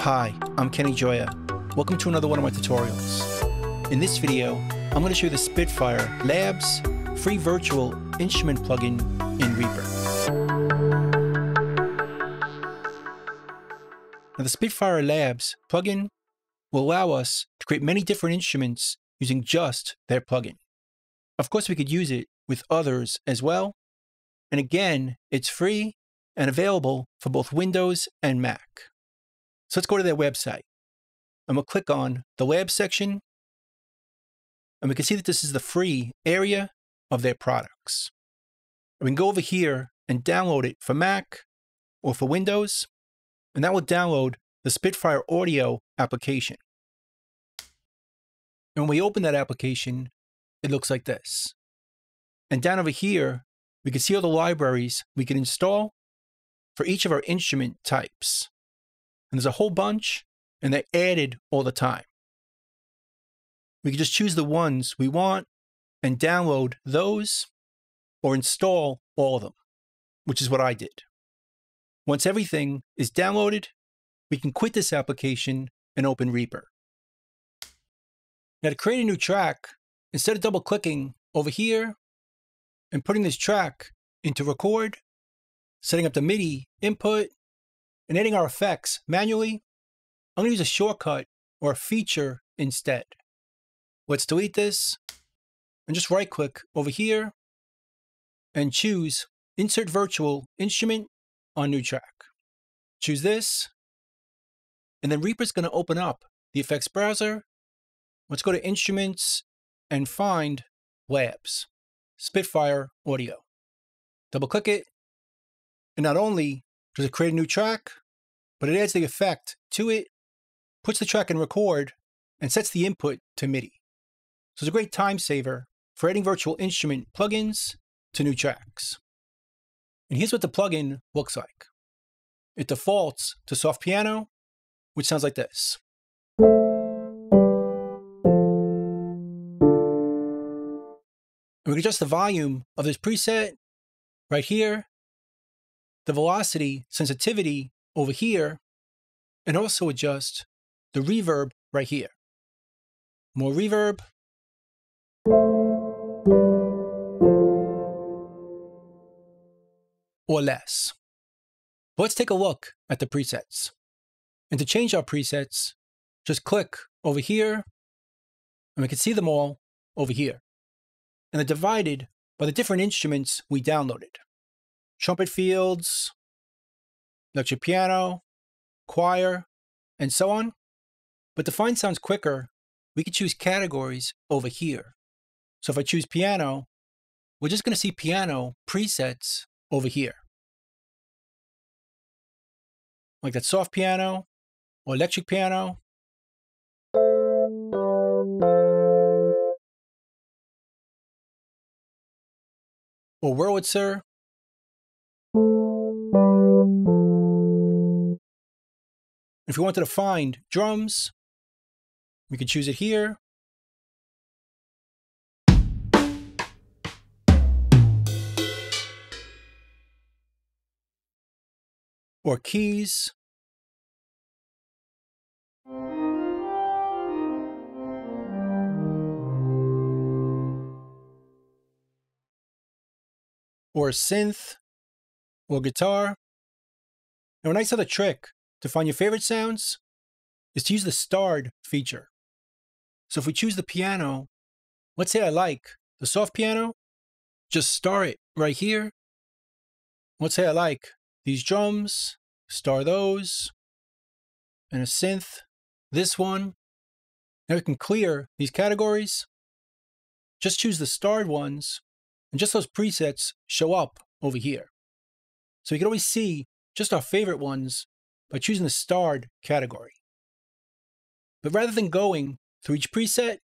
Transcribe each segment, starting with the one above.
Hi, I'm Kenny Gioia. Welcome to another one of my tutorials. In this video, I'm going to show you the Spitfire Labs free virtual instrument plugin in Reaper. Now the Spitfire Labs plugin will allow us to create many different instruments using just their plugin. Of course, we could use it with others as well. And again, it's free and available for both Windows and Mac. So let's go to their website. And we'll click on the lab section. And we can see that this is the free area of their products. And we can go over here and download it for Mac or for Windows. And that will download the Spitfire Audio application. And when we open that application, it looks like this. And down over here, we can see all the libraries we can install for each of our instrument types. And there's a whole bunch, and they're added all the time. We can just choose the ones we want and download those or install all of them, which is what I did. Once everything is downloaded, we can quit this application and open Reaper. Now to create a new track, instead of double clicking over here and putting this track into record, setting up the MIDI input, and adding our effects manually, I'm going to use a shortcut or a feature instead. Let's delete this and just right click over here and choose Insert Virtual Instrument on New Track. Choose this, and then Reaper's going to open up the effects browser. Let's go to Instruments and find Labs, Spitfire Audio. Double click it, and not only does it create a new track, but it adds the effect to it, puts the track in record, and sets the input to MIDI. So it's a great time saver for adding virtual instrument plugins to new tracks. And here's what the plugin looks like. It defaults to soft piano, which sounds like this. And we can adjust the volume of this preset right here the velocity sensitivity over here, and also adjust the reverb right here. More reverb. Or less. Let's take a look at the presets. And to change our presets, just click over here, and we can see them all over here. And they're divided by the different instruments we downloaded trumpet fields, electric piano, choir, and so on. But to find sounds quicker, we can choose categories over here. So if I choose piano, we're just going to see piano presets over here. Like that soft piano or electric piano. Or Wurlitzer If you wanted to find drums, we could choose it here. Or keys. Or synth or guitar. Now, I saw the trick to find your favorite sounds is to use the starred feature. So if we choose the piano, let's say I like the soft piano, just star it right here. Let's say I like these drums, star those, and a synth, this one. Now we can clear these categories. Just choose the starred ones, and just those presets show up over here. So you can always see just our favorite ones by choosing the starred category. But rather than going through each preset,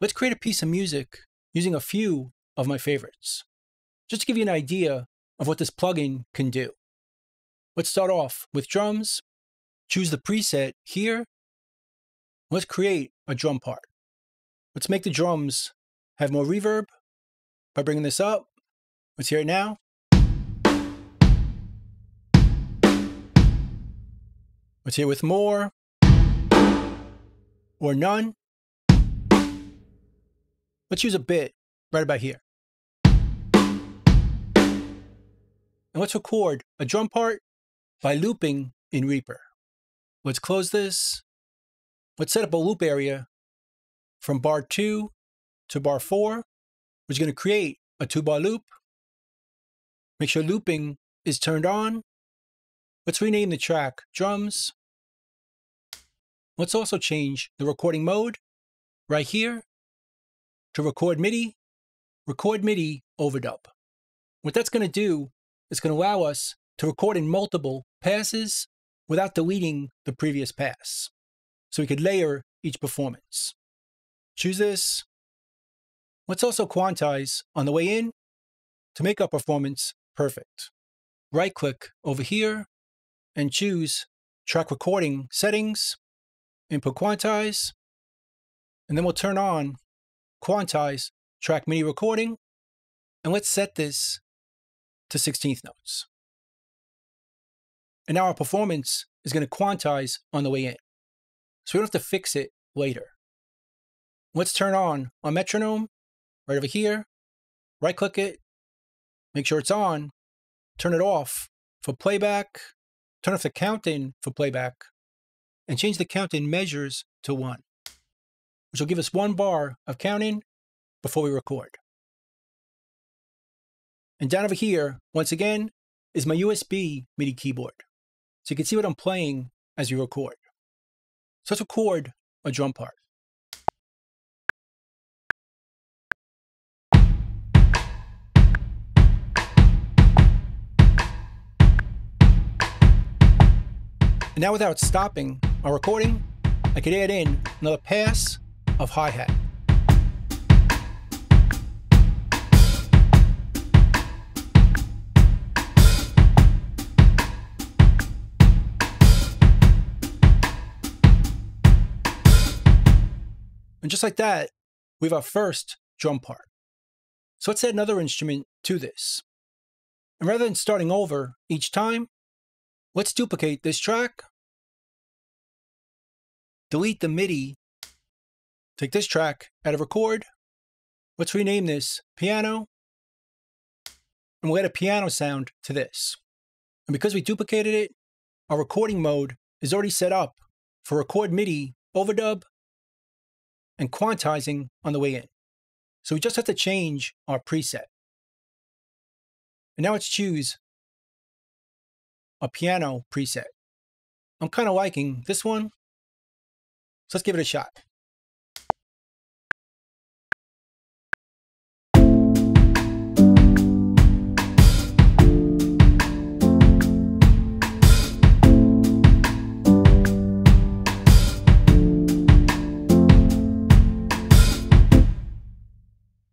let's create a piece of music using a few of my favorites, just to give you an idea of what this plugin can do. Let's start off with drums, choose the preset here. Let's create a drum part. Let's make the drums have more reverb by bringing this up. Let's hear it now. Let's hear with more or none. Let's use a bit right about here. And let's record a drum part by looping in Reaper. Let's close this. Let's set up a loop area from bar 2 to bar 4, which is going to create a 2 bar loop. Make sure looping is turned on. Let's rename the track drums. Let's also change the recording mode right here to record MIDI, record MIDI overdub. What that's going to do is going to allow us to record in multiple passes without deleting the previous pass. So we could layer each performance. Choose this. Let's also quantize on the way in to make our performance perfect. Right click over here and choose track recording settings, input quantize, and then we'll turn on quantize track MIDI recording, and let's set this to 16th notes. And now our performance is going to quantize on the way in. So we don't have to fix it later. Let's turn on our metronome right over here, right click it, make sure it's on, turn it off for playback, turn off the count in for playback, and change the count in measures to one, which will give us one bar of counting before we record. And down over here, once again, is my USB MIDI keyboard. So you can see what I'm playing as you record. So let's record a drum part. Now without stopping our recording, I could add in another pass of hi-hat. And just like that, we have our first drum part. So let's add another instrument to this. And rather than starting over each time, let's duplicate this track, delete the MIDI, take this track out of record, let's rename this piano, and we'll add a piano sound to this. And because we duplicated it, our recording mode is already set up for record MIDI overdub and quantizing on the way in. So we just have to change our preset. And now let's choose a piano preset. I'm kind of liking this one. So let's give it a shot.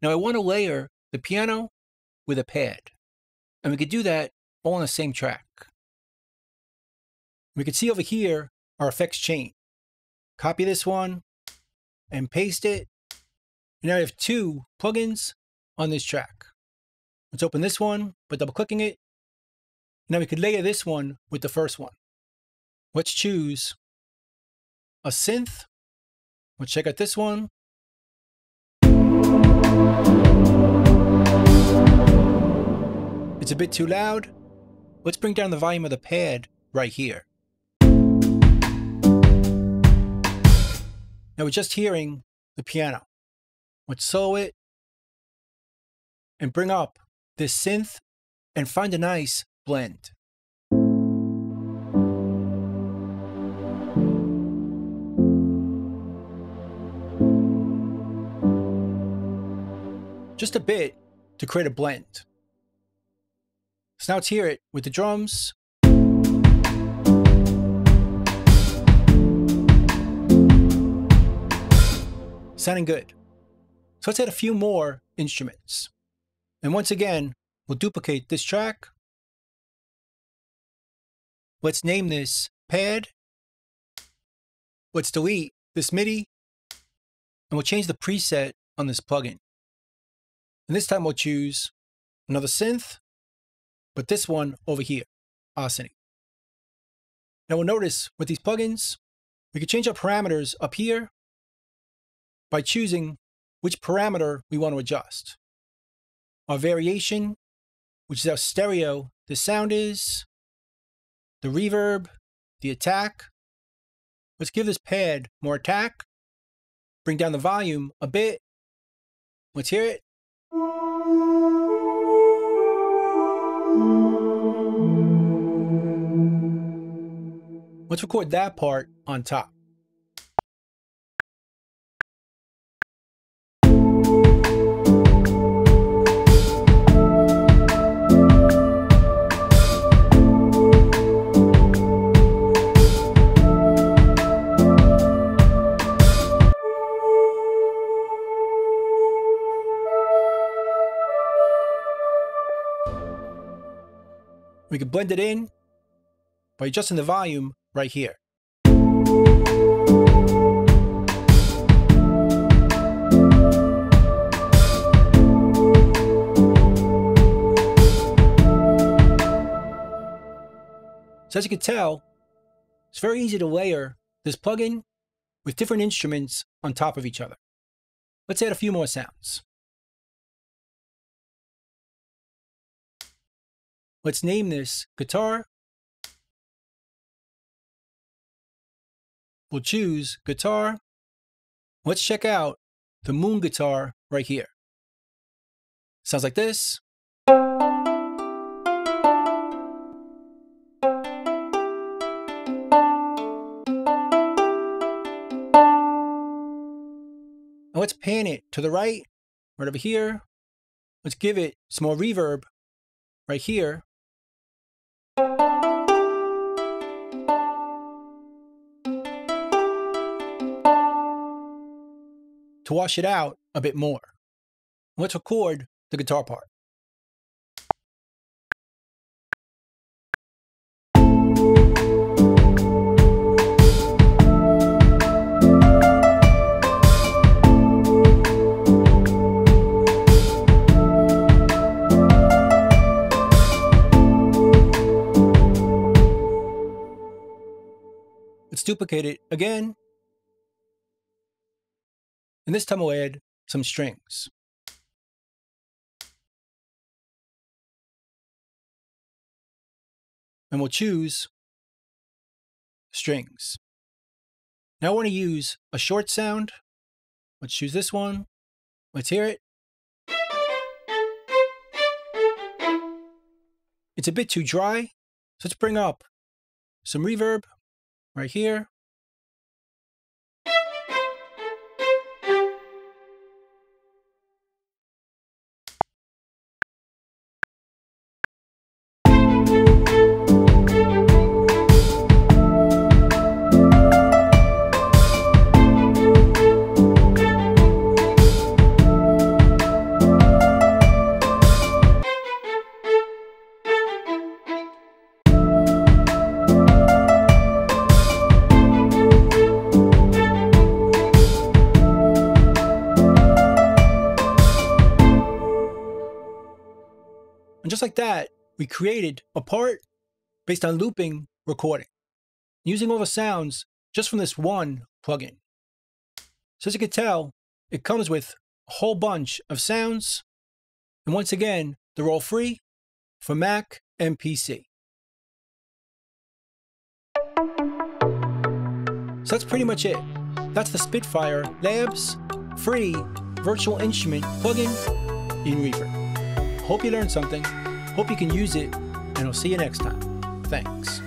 Now I want to layer the piano with a pad. And we could do that all on the same track. We can see over here our effects chain. Copy this one and paste it. And now I have two plugins on this track. Let's open this one by double clicking it. Now we could layer this one with the first one. Let's choose a synth. Let's check out this one. It's a bit too loud. Let's bring down the volume of the pad right here. Now we're just hearing the piano. Let's solo it and bring up this synth and find a nice blend. Just a bit to create a blend. So now let's hear it with the drums. Sounding good. So let's add a few more instruments. And once again, we'll duplicate this track. Let's name this pad. Let's delete this MIDI. And we'll change the preset on this plugin. And this time we'll choose another synth but this one over here, Arseny. Now we'll notice with these plugins, we can change our parameters up here by choosing which parameter we want to adjust. Our variation, which is how stereo the sound is, the reverb, the attack. Let's give this pad more attack, bring down the volume a bit. Let's hear it. Let's record that part on top. We can blend it in by adjusting the volume right here. So as you can tell, it's very easy to layer this plugin with different instruments on top of each other. Let's add a few more sounds. Let's name this guitar. We'll choose guitar. Let's check out the moon guitar right here. Sounds like this. Now let's pan it to the right, right over here. Let's give it some more reverb right here. To wash it out a bit more. Let's record the guitar part. Let's duplicate it again. And this time we'll add some strings. And we'll choose strings. Now I want to use a short sound. Let's choose this one. Let's hear it. It's a bit too dry, so let's bring up some reverb right here. And just like that, we created a part based on looping recording, using all the sounds just from this one plugin. So as you can tell, it comes with a whole bunch of sounds. And once again, they're all free for Mac and PC. So that's pretty much it. That's the Spitfire Labs free virtual instrument plugin in Reaper. Hope you learned something. Hope you can use it, and I'll see you next time. Thanks.